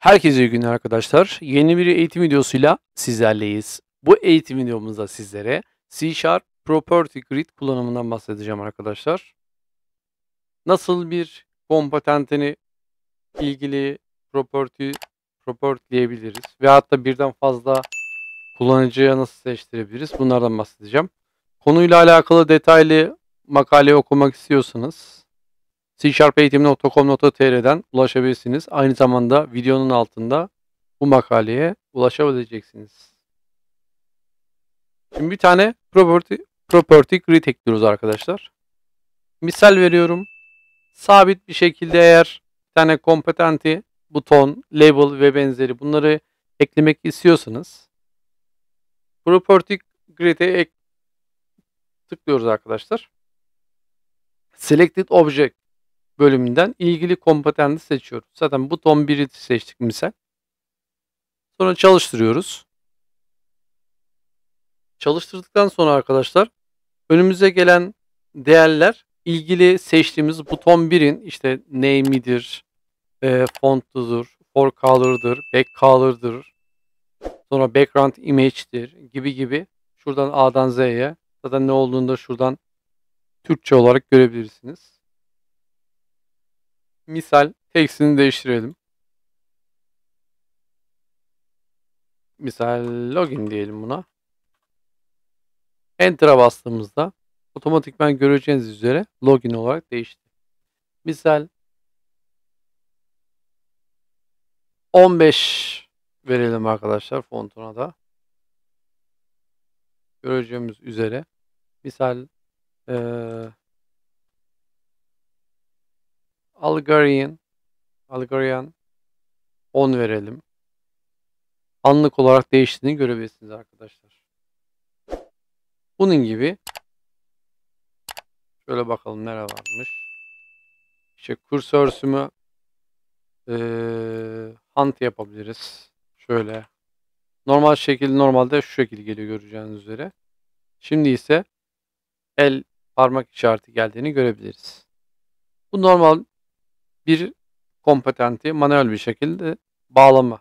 Herkese iyi günler arkadaşlar. Yeni bir eğitim videosuyla sizlerleyiz. Bu eğitim videomuzda sizlere C Sharp Property Grid kullanımından bahsedeceğim arkadaşlar. Nasıl bir kompetentini ilgili property propertyleyebiliriz ve hatta birden fazla kullanıcıya nasıl seçtirebiliriz bunlardan bahsedeceğim. Konuyla alakalı detaylı makale okumak istiyorsanız csharpeğitim.com.tr'den ulaşabilirsiniz. Aynı zamanda videonun altında bu makaleye ulaşabileceksiniz. Şimdi bir tane property, property grid ekliyoruz arkadaşlar. Misal veriyorum. Sabit bir şekilde eğer bir tane kompetenti, buton, label ve benzeri bunları eklemek istiyorsanız property grid'e ek tıklıyoruz arkadaşlar. Selected Object bölümünden ilgili kompetenti seçiyoruz. Zaten buton 1'i seçtik misal. Sonra çalıştırıyoruz. Çalıştırdıktan sonra arkadaşlar önümüze gelen değerler ilgili seçtiğimiz buton 1'in işte name'idir, e, font'udur, for color'dır, back color'dır, sonra background image'dir gibi gibi şuradan A'dan Z'ye zaten ne olduğunu da şuradan Türkçe olarak görebilirsiniz. Misal tekstini değiştirelim. Misal login diyelim buna. Enter'a bastığımızda otomatikman göreceğiniz üzere login olarak değişti. Misal 15 verelim arkadaşlar fontuna da. Göreceğimiz üzere. Misal ee, Algarian Algarian 10 verelim. Anlık olarak değiştiğini görebilirsiniz arkadaşlar. Bunun gibi şöyle bakalım nere varmış. İşte kursörsümü ee, hunt yapabiliriz. Şöyle. Normal şekilde normalde şu şekilde geliyor göreceğiniz üzere. Şimdi ise el parmak işareti geldiğini görebiliriz. Bu normal bir kompetenti manuel bir şekilde bağlama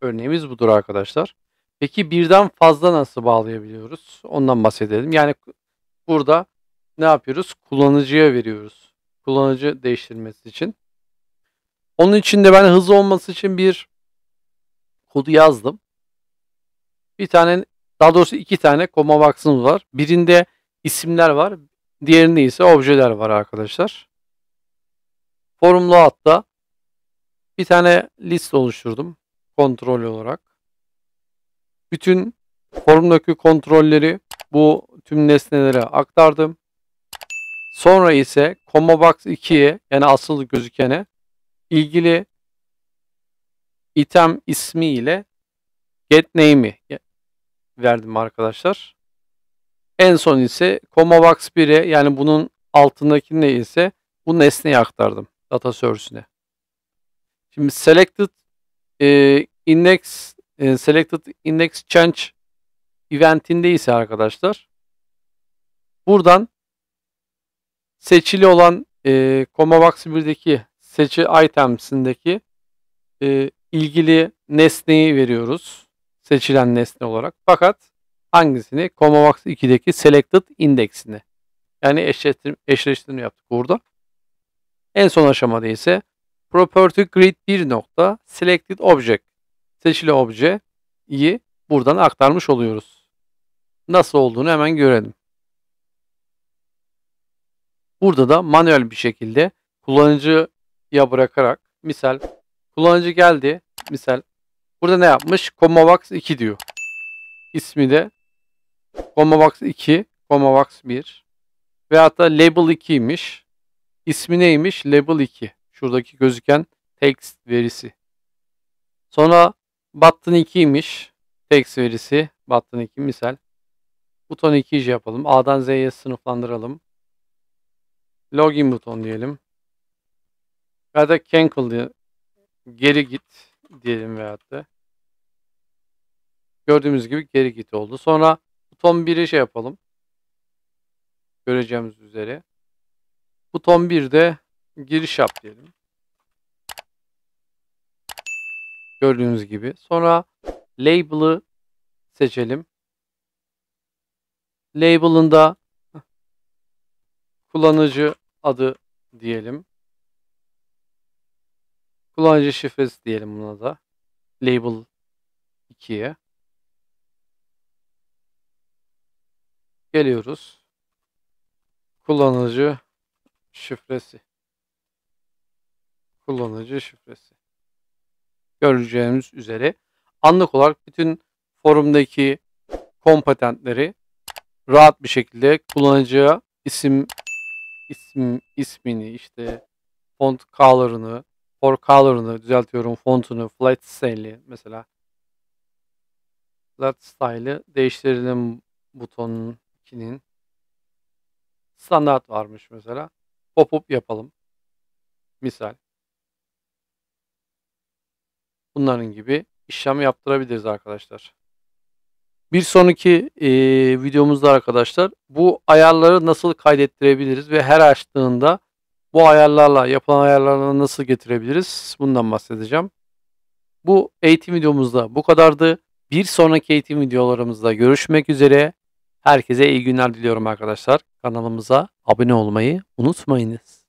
örneğimiz budur arkadaşlar. Peki birden fazla nasıl bağlayabiliyoruz? Ondan bahsedelim. Yani burada ne yapıyoruz? Kullanıcıya veriyoruz. Kullanıcı değiştirmesi için. Onun için de ben hızlı olması için bir kodu yazdım. Bir tane daha doğrusu iki tane comma box'ımız var. Birinde isimler var. Diğerinde ise objeler var arkadaşlar. Forumlu hatta bir tane list oluşturdum kontrol olarak. Bütün forumdaki kontrolleri bu tüm nesnelere aktardım. Sonra ise CommaBox 2'ye yani asıl gözükene ilgili item ismi ile get name'i verdim arkadaşlar. En son ise CommaBox 1'e yani bunun altındaki ne ise bu nesneyi aktardım data source'üne. Şimdi selected e, index e, selected index change eventinde ise arkadaşlar buradan seçili olan e, CommaBox 1'deki seçi items'indeki e, ilgili nesneyi veriyoruz. Seçilen nesne olarak. Fakat hangisini? CommaBox 2'deki selected index'ini. Yani eşleştirme yaptık burada. En son aşamada ise property grid 1 nokta selected object seçili objeyi buradan aktarmış oluyoruz. Nasıl olduğunu hemen görelim. Burada da manuel bir şekilde kullanıcıya bırakarak misal kullanıcı geldi misal burada ne yapmış? CommaBox 2 diyor. İsmi de CommaBox 2, CommaBox 1 ve hatta label 2'ymiş. İsmi neymiş? Label 2. Şuradaki gözüken text verisi. Sonra button 2'ymiş. Text verisi. Button 2 misal. Buton 2 yapalım. A'dan Z'ye sınıflandıralım. Login buton diyelim. Ya da cancel diye geri git diyelim veyahut da. Gördüğümüz gibi geri git oldu. Sonra buton 1'i şey yapalım. Göreceğimiz üzere. Buton 1'de giriş yap diyelim. Gördüğünüz gibi. Sonra label'ı seçelim. Label'ında kullanıcı adı diyelim. Kullanıcı şifresi diyelim buna da. Label 2'ye. Geliyoruz. Kullanıcı şifresi. Kullanıcı şifresi. Göreceğimiz üzere anlık olarak bütün forumdaki kompetentleri rahat bir şekilde kullanıcıya isim isim ismini işte font color'ını for color'ını düzeltiyorum fontunu flat style'i mesela flat style'ı değiştirelim butonun 2'nin standart varmış mesela pop-up yapalım misal bunların gibi işlem yaptırabiliriz arkadaşlar. Bir sonraki e, videomuzda arkadaşlar bu ayarları nasıl kaydettirebiliriz ve her açtığında bu ayarlarla yapılan ayarlarla nasıl getirebiliriz bundan bahsedeceğim. Bu eğitim videomuzda bu kadardı. Bir sonraki eğitim videolarımızda görüşmek üzere. Herkese iyi günler diliyorum arkadaşlar. Kanalımıza abone olmayı unutmayınız.